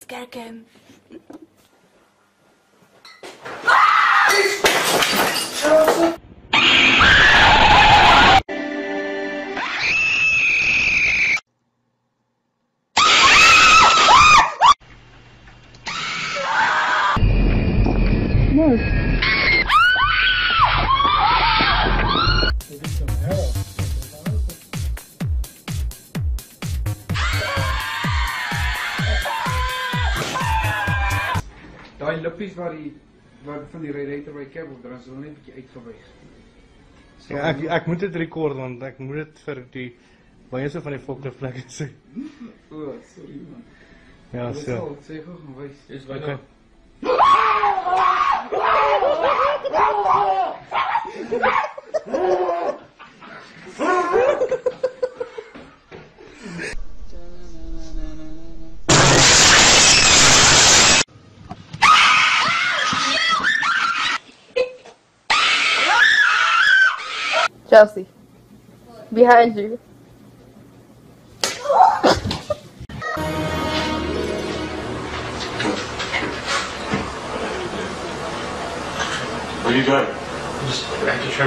Skerkiem. Daai lippies waar die waar van die radiator by kerk op dras, hulle net 'n bietjie uitgewys. Ja, ek ek moet dit rekord want ek moet dit vir die baie so van die volke plekke sê. O, sorry man. Ja, so. sê gou gaan wys. Dis Okay. Chelsea. Behind you. What are you doing? Just I can try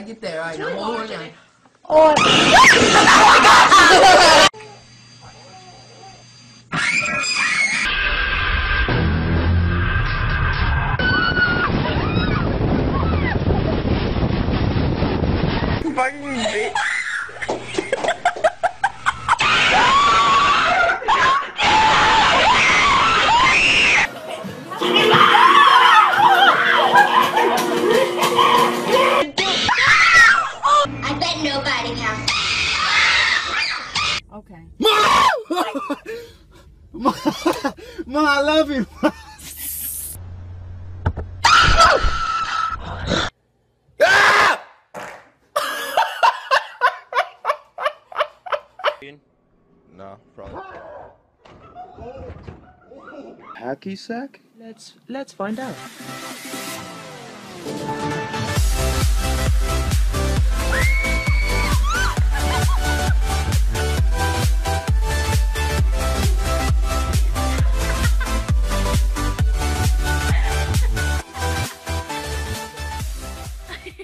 Drag get there, alright, now hold on. I Okay. Mom, I love you. No, probably. Hacky sack? Let's let's find out.